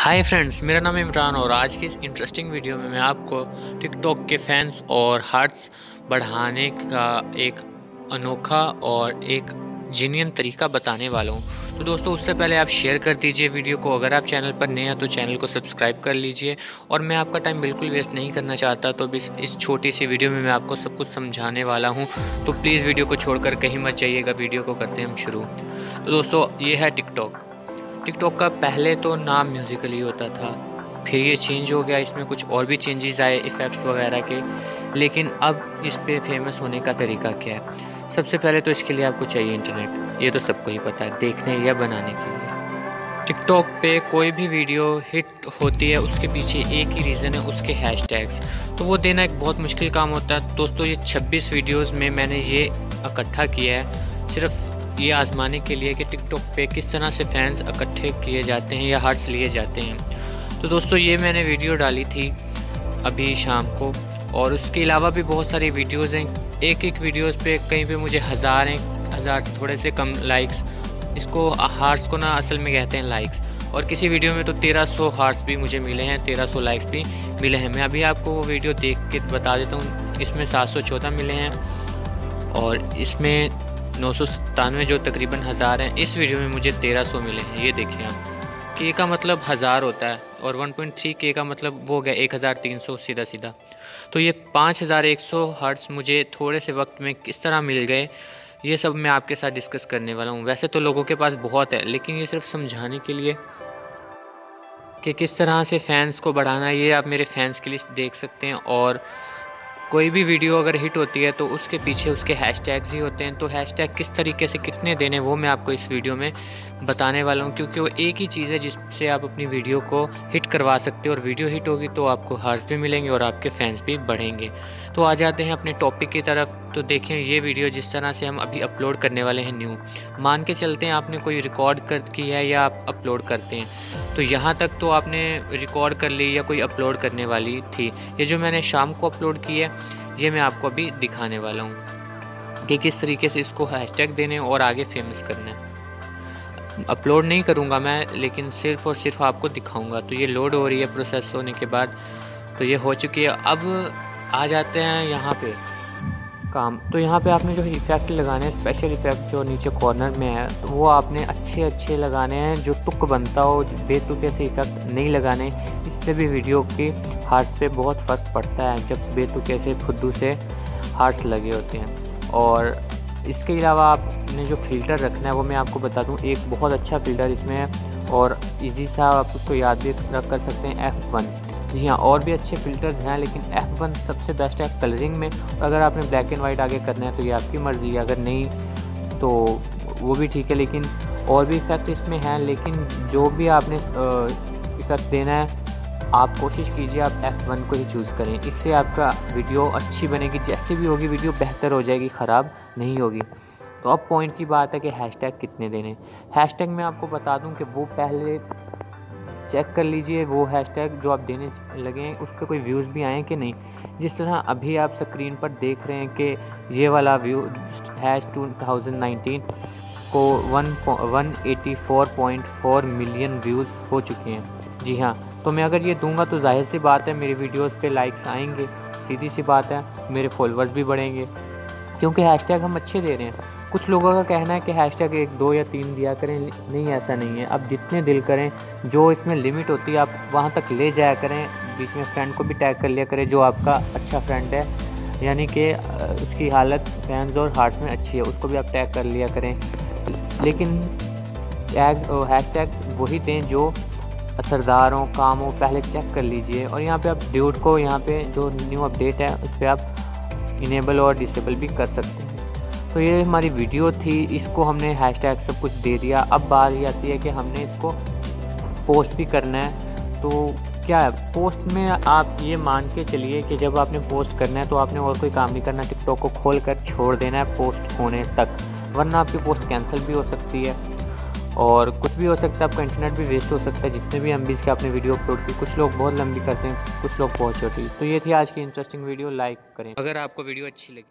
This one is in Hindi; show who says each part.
Speaker 1: हाय फ्रेंड्स मेरा नाम इमरान और आज की इस इंटरेस्टिंग वीडियो में मैं आपको टिकटॉक के फैंस और हार्ट्स बढ़ाने का एक अनोखा और एक जीनियन तरीका बताने वाला हूँ। तो दोस्तों, उससे पहले आप शेयर कर दीजिए वीडियो को। अगर आप चैनल पर नए हैं तो चैनल को सब्सक्राइब कर लीजिए। और मैं आपका टाइम बिल्कुल वेस्ट नहीं करना चाहता तो इस इस छोटी सी वीडियो में मैं आपको सब कुछ समझाने वाला हूँ। तो प्लीज़ वीडियो को छोड़कर कहीं मत जाइएगा वीडियो को करते हैं हम शुरू। तो दोस्तों, ये है टिकटॉक टिकटॉक का पहले तो नाम म्यूज़िकली होता था। फिर ये चेंज हो गया, इसमें कुछ और भी चेंजेस आए इफ़ेक्ट्स वगैरह के। लेकिन अब इस पर फ़ेमस होने का तरीका क्या है? सबसे पहले तो इसके लिए आपको चाहिए इंटरनेट ये तो सबको ही पता है, देखने या बनाने के लिए। टिकटॉक पे कोई भी वीडियो हिट होती है, उसके पीछे एक ही रीज़न है, उसके हैशटैग्स तो वो देना एक बहुत मुश्किल काम होता है। दोस्तों, ये 26 वीडियोस में मैंने ये इकट्ठा किया है। सिर्फ़ ये आजमाने के लिए कि टिकटॉक पे किस तरह से फैंस इकट्ठे किए जाते हैं या हार्ट्स लिए जाते हैं। तो दोस्तों, ये मैंने वीडियो डाली थी अभी शाम को, और उसके अलावा भी बहुत सारी वीडियोज़ हैं। एक एक वीडियोज़ पे कहीं पे मुझे हज़ार हैं, हज़ार थोड़े से कम लाइक्स इसको, हार्ट्स को ना असल में कहते हैं लाइक्स और किसी वीडियो में तो 1300 हार्ट्स भी मुझे मिले हैं 1300 लाइक्स भी मिले हैं। मैं अभी आपको वो वीडियो देख के बता देता हूँ, इसमें सात सौ चौदह मिले हैं। और इसमें नौ सौ सत्तानवे जो तकरीबन हज़ार हैं, इस वीडियो में मुझे तेरह सौ मिले हैं। ये देखिए आप। के का मतलब हज़ार होता है और वन पॉइंट थ्री के का मतलब वो हो गया एक हज़ार तीन सौ सीधा सीधा तो ये पाँच हज़ार एक सौ हर्ट्स मुझे थोड़े से वक्त में किस तरह मिल गए, ये सब मैं आपके साथ डिस्कस करने वाला हूँ। वैसे तो लोगों के पास बहुत है, लेकिन ये सिर्फ़ समझाने के लिए कि किस तरह से फ़ैन्स को बढ़ाना, ये आप मेरे फैंस की लिस्ट देख सकते हैं और कोई भी वीडियो अगर हिट होती है तो उसके पीछे उसके हैशटैग्स ही होते हैं। तो हैशटैग किस तरीके से कितने देने वो मैं आपको इस वीडियो में बताने वाला हूँ, क्योंकि वो एक ही चीज़ है जिससे आप अपनी वीडियो को हिट करवा सकते हो। और वीडियो हिट होगी तो आपको हार्स भी मिलेंगे और आपके फैंस भी बढ़ेंगे। तो आ जाते हैं अपने टॉपिक की तरफ़। तो देखें ये वीडियो जिस तरह से हम अभी अपलोड करने वाले हैं न्यू मान के चलते हैं आपने कोई रिकॉर्ड कर की है या आप अपलोड करते हैं। तो यहाँ तक तो आपने रिकॉर्ड कर ली या कोई अपलोड करने वाली थी। ये जो मैंने शाम को अपलोड की है, ये मैं आपको अभी दिखाने वाला हूँ कि किस तरीके से इसको हैशटैग देने और आगे फ़ेमस करना। अपलोड नहीं करूँगा मैं, लेकिन सिर्फ़ और सिर्फ़ आपको दिखाऊँगा। तो ये लोड हो रही है प्रोसेस होने के बाद। तो ये हो चुकी है। अब आ जाते हैं यहाँ पे काम। तो यहाँ पे आपने जो इफ़ेक्ट लगाने हैं स्पेशल इफ़ेक्ट जो नीचे कॉर्नर में है तो वो आपने अच्छे अच्छे लगाने हैं, जो टुक बनता हो, बेतुके से इफ़ेक्ट नहीं लगाने। इससे भी वीडियो की हार्ट पे बहुत फ़र्क पड़ता है, जब बेतुके से खुदू से हार्ट लगे होते हैं। और इसके अलावा आपने जो फ़िल्टर रखना है, वो मैं आपको बता दूँ, एक बहुत अच्छा फ़िल्टर इसमें है, और इजी सा आप उसको याद भी रख कर सकते हैं एफ़ वन जी हाँ और भी अच्छे फ़िल्टर्स हैं, लेकिन एफ़ वन सबसे बेस्ट है कलरिंग में। अगर आपने ब्लैक एंड वाइट आगे करना है तो ये आपकी मर्ज़ी है, अगर नहीं तो वो भी ठीक है, लेकिन और भी इफ़ेक्ट इसमें हैं, लेकिन जो भी आपने इफ़ेक्ट देना है, आप कोशिश कीजिए आप F1 को ही चूज़ करें। इससे आपका वीडियो अच्छी बनेगी, जैसे भी होगी वीडियो बेहतर हो जाएगी, ख़राब नहीं होगी। तो अब पॉइंट की बात है कि हैशटैग कितने देने। हैशटैग मैं आपको बता दूँ कि वो पहले चेक कर लीजिए वो हैशटैग जो आप देने लगे हैं, उसके कोई व्यूज़ भी आए कि नहीं? जिस तरह अभी आप स्क्रीन पर देख रहे हैं कि ये वाला व्यू हैश टू को one one eighty four point four million views हो चुके हैं। जी हाँ तो मैं अगर ये दूँगा तो ज़ाहिर सी बात है मेरी वीडियोस पे लाइक्स आएँगे। सीधी सी बात है, मेरे फॉलोअर्स भी बढ़ेंगे। क्योंकि हैशटैग हम अच्छे दे रहे हैं। कुछ लोगों का कहना है कि हैशटैग एक दो या तीन दिया करें, नहीं, ऐसा नहीं है। आप जितने दिल करें, जो इसमें लिमिट होती है, आप वहाँ तक ले जाया करें। बीच में फ्रेंड को भी टैग कर लिया करें, जो आपका अच्छा फ्रेंड है। यानी कि उसकी हालत फैंस और हार्ट में अच्छी है, उसको भी आप टैग कर लिया करें। लेकिन टैग हैश टैग वही दें जो असरदार हों काम हो पहले चेक कर लीजिए। और यहाँ पे आप ड्यूट को, यहाँ पे जो न्यू अपडेट है, उस पर आप इनेबल और डिसेबल भी कर सकते हैं तो ये हमारी वीडियो थी, इसको हमने हैशटैग सब कुछ दे दिया। अब बात ये आती है कि हमने इसको पोस्ट भी करना है। तो क्या है पोस्ट में आप ये मान के चलिए कि जब आपने पोस्ट करना है तो आपने और कोई काम नहीं करना। टिकटॉक को खोल कर छोड़ देना है पोस्ट होने तक, वरना आपकी पोस्ट कैंसिल भी हो सकती है। और कुछ भी हो सकता है, आपका इंटरनेट भी वेस्ट हो सकता है। जितने भी एम के आपने वीडियो अपलोड की कुछ लोग बहुत लंबी करते हैं, कुछ लोग बहुत छोटी। तो ये थी आज की इंटरेस्टिंग वीडियो लाइक करें। अगर आपको वीडियो अच्छी लगी